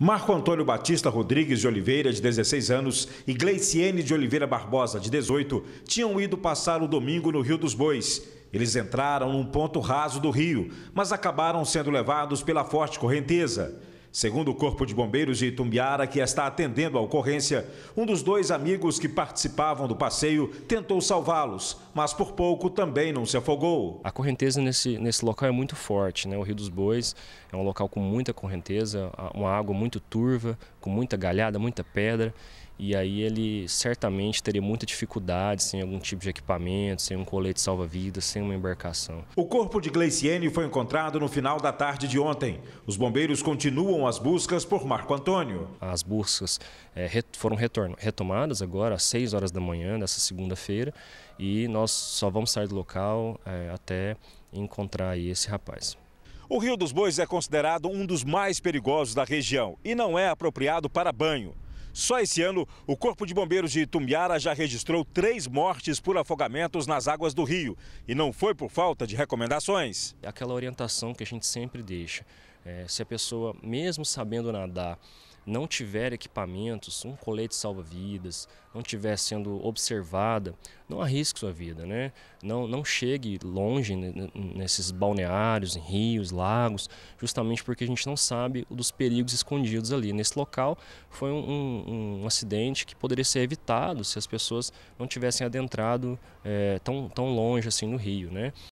Marco Antônio Batista Rodrigues de Oliveira, de 16 anos, e Gleiciene de Oliveira Barbosa, de 18, tinham ido passar o domingo no Rio dos Bois. Eles entraram num ponto raso do rio, mas acabaram sendo levados pela forte correnteza. Segundo o Corpo de Bombeiros de Itumbiara, que está atendendo a ocorrência, um dos dois amigos que participavam do passeio tentou salvá-los, mas por pouco também não se afogou. A correnteza nesse, nesse local é muito forte, né? O Rio dos Bois é um local com muita correnteza, uma água muito turva, com muita galhada, muita pedra e aí ele certamente teria muita dificuldade sem algum tipo de equipamento, sem um colete salva-vidas, sem uma embarcação. O corpo de Gleiciene foi encontrado no final da tarde de ontem. Os bombeiros continuam as buscas por Marco Antônio. As buscas é, foram retomadas agora às 6 horas da manhã dessa segunda-feira e nós só vamos sair do local é, até encontrar esse rapaz. O Rio dos Bois é considerado um dos mais perigosos da região e não é apropriado para banho. Só esse ano, o Corpo de Bombeiros de Itumbiara já registrou três mortes por afogamentos nas águas do rio. E não foi por falta de recomendações. Aquela orientação que a gente sempre deixa. É, se a pessoa, mesmo sabendo nadar, não tiver equipamentos, um colete salva-vidas, não estiver sendo observada, não arrisque sua vida, né? Não, não chegue longe nesses balneários, em rios, lagos, justamente porque a gente não sabe dos perigos escondidos ali. Nesse local foi um, um, um acidente que poderia ser evitado se as pessoas não tivessem adentrado é, tão, tão longe assim no rio, né?